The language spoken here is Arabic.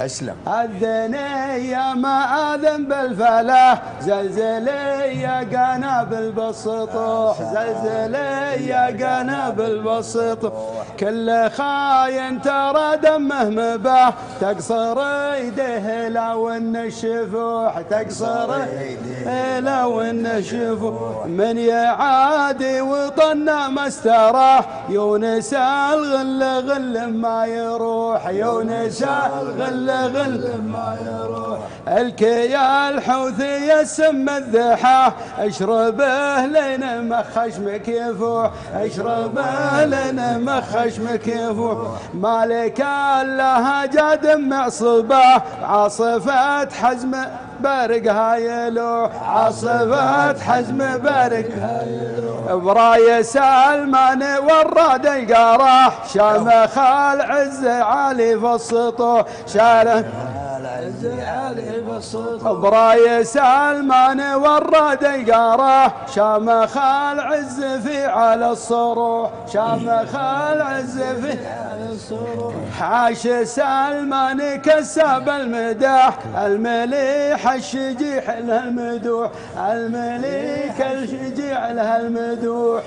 أسلم. الدنيا ما أذن بالفلاح زلزلي يا قنابل بالسطوح زلزلي يا قنابل بالسطوح كل خاين ترى دمه مباح. تقصر ايديه لو الشفوح تقصر ايديه لو الشفوح من يعادي وطنا ما استراح يونس الغل غل ما يروح. يونس الغل غل ما يروح. الكيا الحوثي يسم الذحى اشربه لين مخشمك يفوح اشربه لين مخشمك يفوح مالك الله جاد معصبه عاصفة حزم برقها يلوح عاصفة حزم يلوح براي سلمان وراد القراح شامخ العز علي في السطوح. شاله العز علي في السطوح براي سلمان وراد القراح شامخ العز في على الصروح شامخ العز في على الصروح. عاش سلمان كسب المداح المليح الشجيح له المدوح المليك الشجيع له المدوح